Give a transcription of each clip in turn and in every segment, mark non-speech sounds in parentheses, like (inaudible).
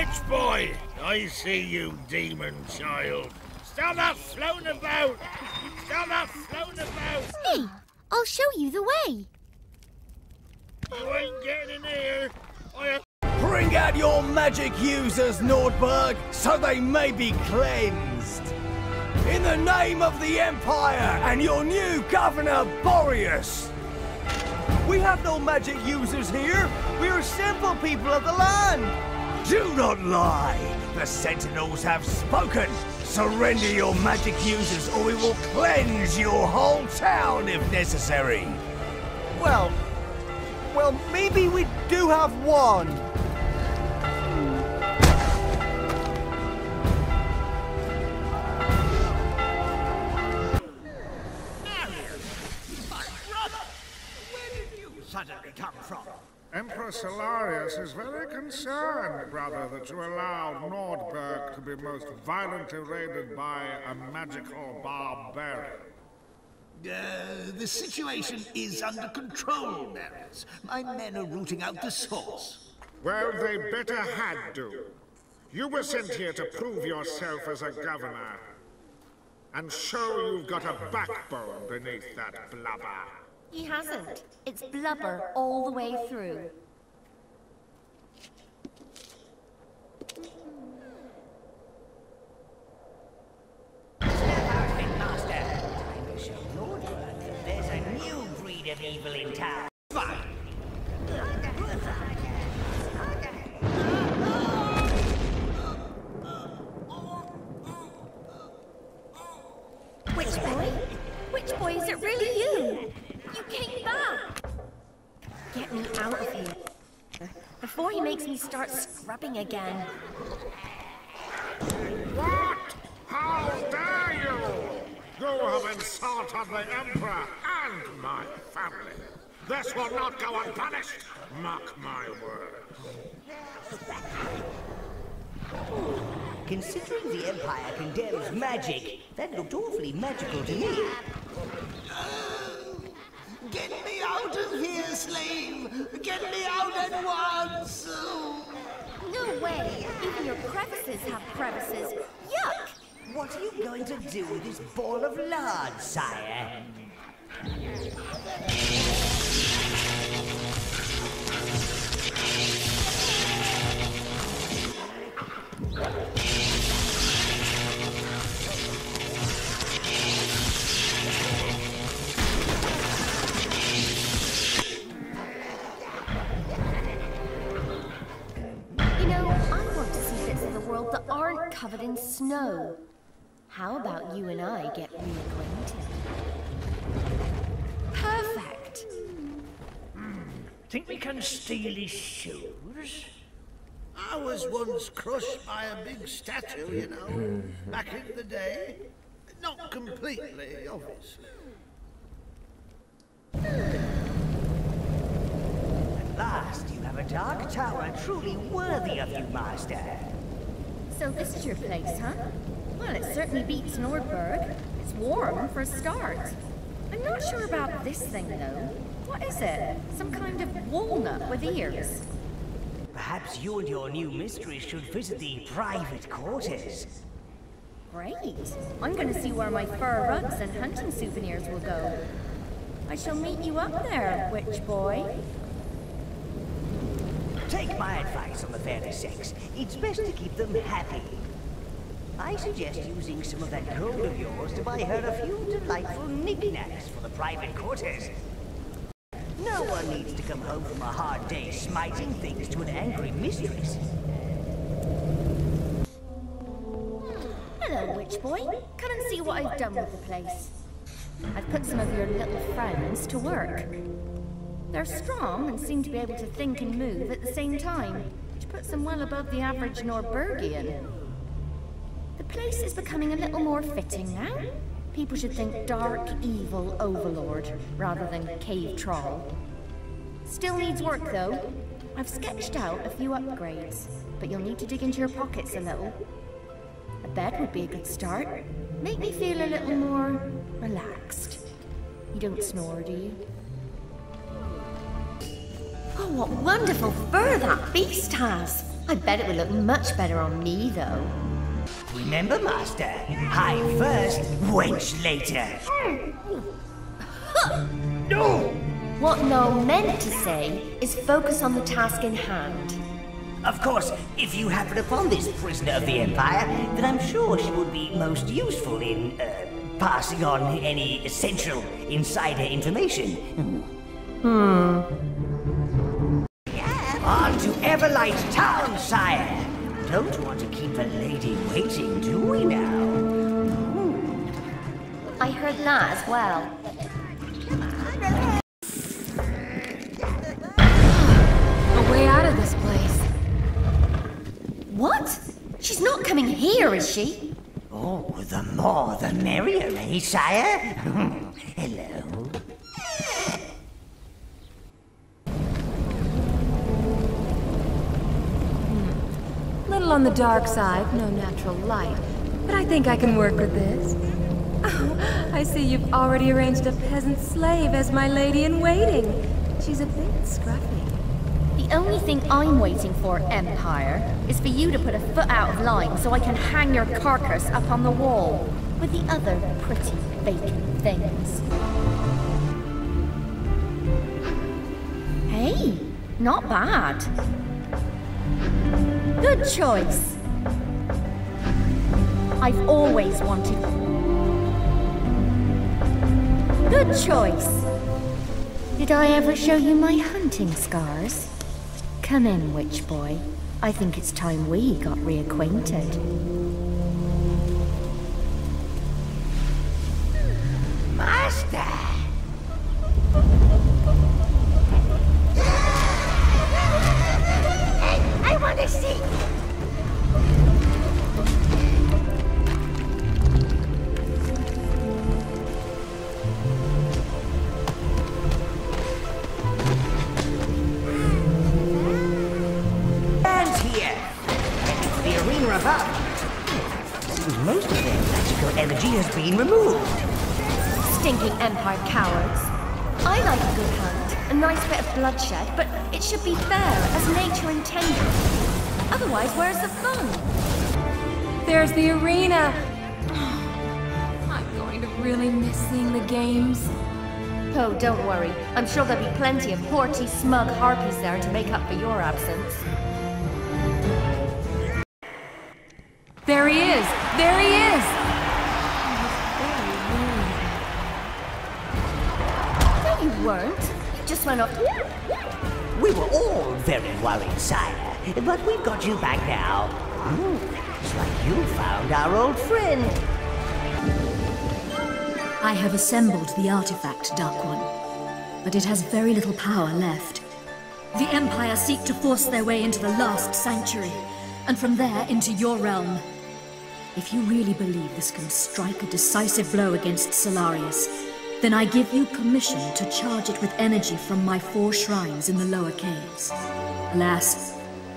Witch boy! I see you, demon child. Stop that floating about! Stop that floating about! Me! I'll show you the way. You ain't getting in here. I Bring out your magic users, Nordberg, so they may be cleansed. In the name of the Empire and your new governor, Boreas. We have no magic users here. We are simple people of the land. Do not lie. The Sentinels have spoken. Surrender your magic users or we will cleanse your whole town if necessary. Well, well, maybe we do have one. Where did you suddenly come from? Emperor Solarius is very concerned, brother, that you allowed Nordberg to be most violently raided by a magical barbarian. Uh, the situation is under control, Maris. My men are rooting out the source. Well, they better had to. You were sent here to prove yourself as a governor. And show you've got a backbone beneath that blubber. He hasn't. It's blubber all the way through. Master, time to show Nordberg that there's a new breed of evil in town. Fine. Witch boy? Witch boy is it really you? You came back! Get me out of here. Before he makes me start scrubbing again. What? How dare you? You have insulted the Emperor and my family. This will not go unpunished. Mark my words. Considering the Empire condemns magic, that looked awfully magical to me. Get me out of here, slave! Get me out at once! Even your crevices have crevices. Yuck! What are you going to do with this ball of lard, sire? In. How about you and I get reacquainted? Perfect! Think we can steal his shoes? I was once crushed by a big statue, you know, back in the day. Not completely, obviously. At last, you have a dark tower truly worthy of you, Master. So this is your place, huh? Well, it certainly beats Nordberg. It's warm, for a start. I'm not sure about this thing, though. What is it? Some kind of walnut with ears? Perhaps you and your new mistress should visit the private quarters. Great. I'm going to see where my fur rugs and hunting souvenirs will go. I shall meet you up there, witch boy. Take my advice on the fairy sex. It's best to keep them happy. I suggest using some of that gold of yours to buy her a few delightful knickknacks for the private quarters. No one needs to come home from a hard day smiting things to an angry mistress. Hello, witch boy. Come and see what I've done with the place. I've put some of your little friends to work. They're strong and seem to be able to think and move at the same time, which puts them well above the average Nordbergian. The place is becoming a little more fitting now. People should think dark, evil overlord rather than cave troll. Still needs work though. I've sketched out a few upgrades, but you'll need to dig into your pockets a little. A bed would be a good start. Make me feel a little more relaxed. You don't snore, do you? What wonderful fur that beast has! I bet it would look much better on me, though. Remember, Master? High first, wench later. (laughs) no! What No meant to say is focus on the task in hand. Of course, if you happen upon this prisoner of the Empire, then I'm sure she would be most useful in uh, passing on any essential insider information. Hmm. On to Everlight Town, sire. Don't want to keep a lady waiting, do we now? I heard that as well. A way out of this place. What? She's not coming here, is she? Oh, the more the merrier, eh, sire? (laughs) Hello. Little on the dark side, no natural light. But I think I can work with this. Oh, I see you've already arranged a peasant slave as my lady in waiting. She's a bit scruffy. The only thing I'm waiting for, Empire, is for you to put a foot out of line so I can hang your carcass up on the wall with the other pretty vacant things. Hey, not bad. Good choice. I've always wanted... Good choice. Did I ever show you my hunting scars? Come in, witch boy. I think it's time we got reacquainted. Has been removed. Stinking Empire cowards. I like a good hunt, a nice bit of bloodshed, but it should be fair, as nature intended. Otherwise, where's the fun? There's the arena. (sighs) I'm going to really miss seeing the games. Oh, don't worry. I'm sure there'll be plenty of haughty, smug harpies there to make up for your absence. There he is! There he is! Weren't. You just went off. We were all very worried, sire, but we've got you back now. It's like you found our old friend. I have assembled the artifact, Dark One, but it has very little power left. The Empire seek to force their way into the last sanctuary, and from there into your realm. If you really believe this can strike a decisive blow against Solarius, then I give you permission to charge it with energy from my four shrines in the lower caves. Alas,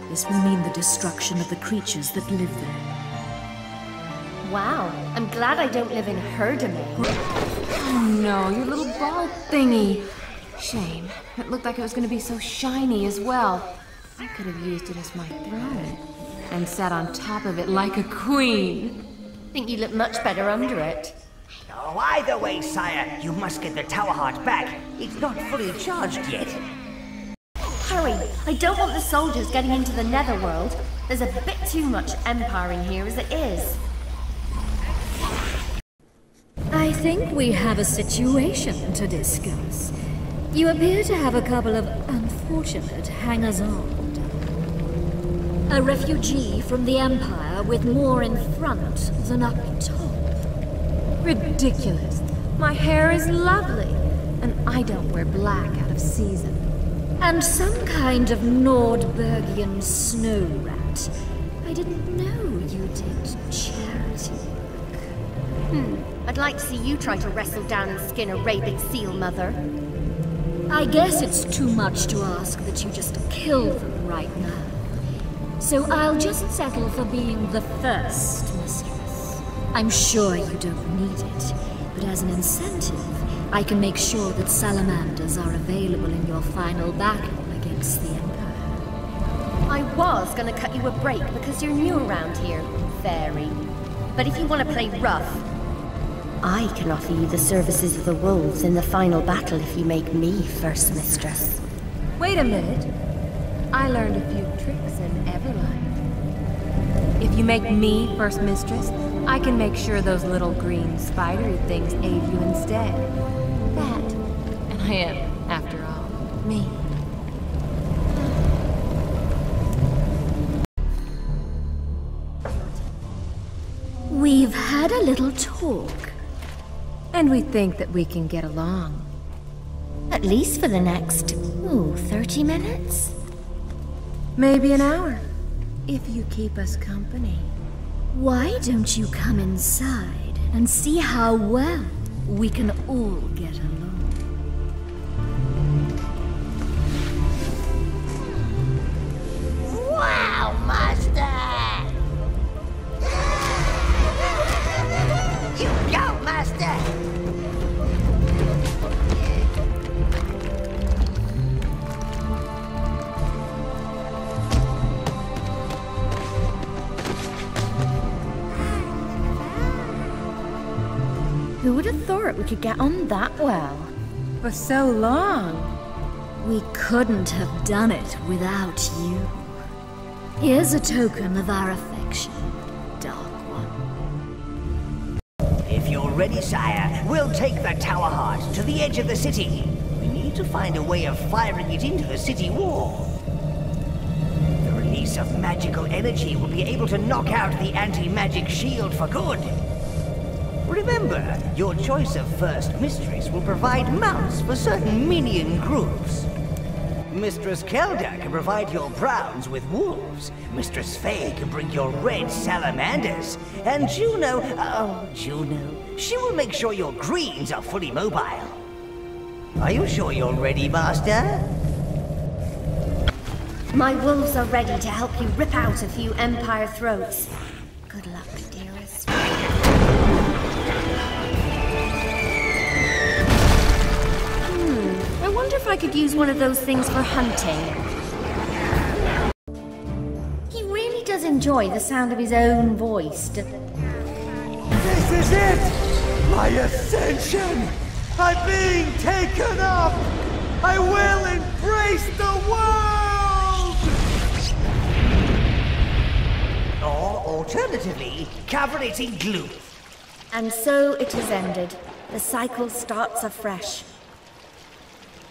this will mean the destruction of the creatures that live there. Wow, I'm glad I don't live in her domain. Oh no, your little ball thingy. Shame. It looked like it was going to be so shiny as well. I could have used it as my throne. And sat on top of it like a queen. I think you look much better under it. Oh, either way, sire, you must get the Tower Heart back. It's not fully charged yet. Hurry! I don't want the soldiers getting into the netherworld. There's a bit too much Empire in here as it is. I think we have a situation to discuss. You appear to have a couple of unfortunate hangers-on. A refugee from the Empire with more in front than up top. Ridiculous. My hair is lovely. And I don't wear black out of season. And some kind of Nordbergian snow rat. I didn't know you did charity. work. Hmm. I'd like to see you try to wrestle down and skin a rabid seal mother. I guess it's too much to ask that you just kill them right now. So I'll just settle for being the first, mistress. I'm sure you don't need it, but as an incentive, I can make sure that salamanders are available in your final battle against the Empire. I was gonna cut you a break because you're new around here, fairy. But if you want to play rough, I can offer you the services of the wolves in the final battle if you make me first mistress. Wait a minute. I learned a few tricks in Everlight. If you make me first mistress, I can make sure those little green spidery things aid you instead. That, and I am, after all, me. We've had a little talk. And we think that we can get along. At least for the next, ooh, 30 minutes? Maybe an hour. If you keep us company. Why don't you come inside and see how well we can all get along? Wow, Master! You go, Master! Who would have thought we could get on that well? For so long. We couldn't have done it without you. Here's a token of our affection, Dark One. If you're ready, sire, we'll take the Tower Heart to the edge of the city. We need to find a way of firing it into the city wall. The release of magical energy will be able to knock out the anti-magic shield for good. Remember, your choice of first mistress will provide mounts for certain minion groups. Mistress Kelda can provide your browns with wolves. Mistress Fay can bring your red salamanders. And Juno, oh, Juno, she will make sure your greens are fully mobile. Are you sure you're ready, Master? My wolves are ready to help you rip out a few Empire throats. Good luck, I wonder if I could use one of those things for hunting. He really does enjoy the sound of his own voice. This is it! My ascension! I'm being taken up! I will embrace the world! Or alternatively, cover it in glue. And so it has ended. The cycle starts afresh.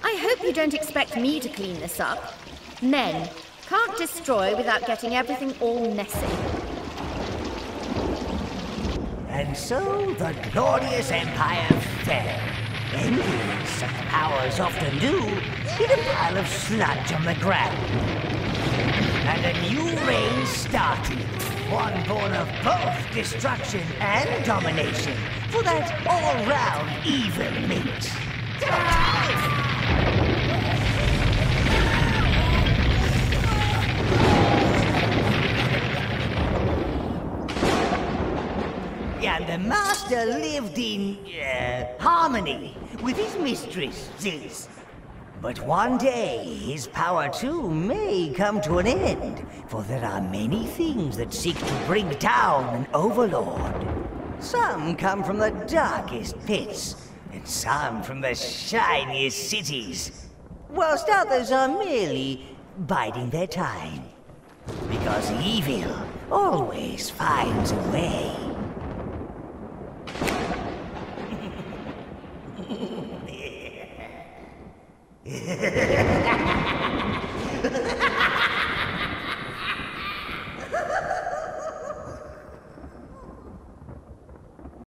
I hope you don't expect me to clean this up. Men can't destroy without getting everything all messy. And so the glorious empire fell. Ending, such powers often do, in a pile of sludge on the ground. And a new reign started. One born of both destruction and domination. For that all-round evil mate. Master lived in uh, harmony with his mistresses. But one day, his power too may come to an end, for there are many things that seek to bring down an overlord. Some come from the darkest pits, and some from the shiniest cities, whilst others are merely biding their time. Because evil always finds a way.